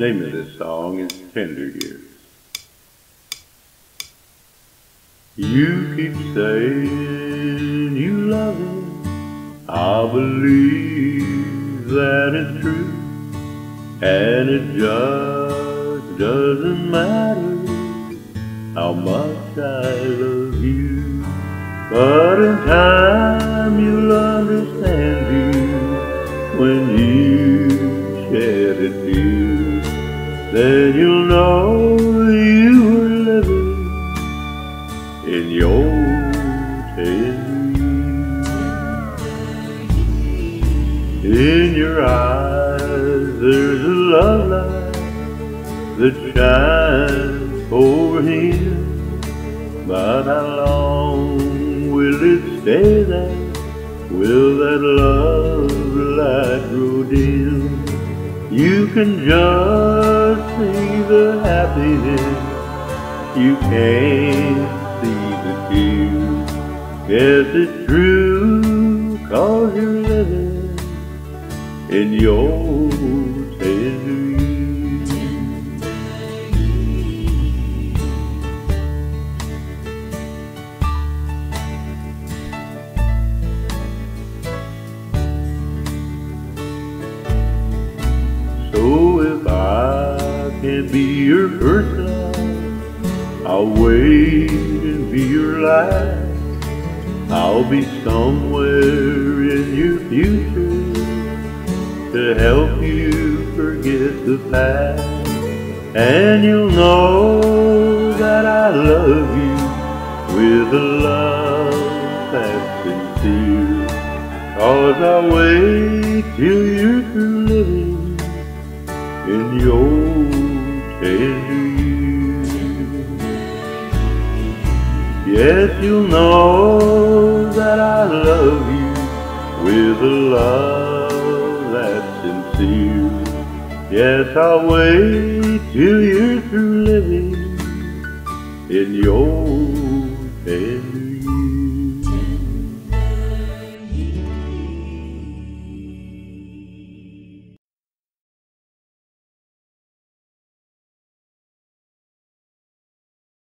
Name of this song is Tender Years. You keep saying you love me. I believe that it's true. And it just doesn't matter how much I love you. But in time you'll understand Then you'll know you were living in your tender. In your eyes there's a love light that shines over him. But how long will it stay there? Will that love light grow dim? You can just see the happiness. You can't see the tears. Yes, it's true, cause you're living in your years. So if I can be your first love, I'll wait and be your last. I'll be somewhere in your future to help you forget the past. And you'll know that I love you with a love that's sincere. Cause I'll wait till you're living in your tender years. Yes, you'll know that I love you with a love that's sincere. Yes, I'll wait till you're through living in your tender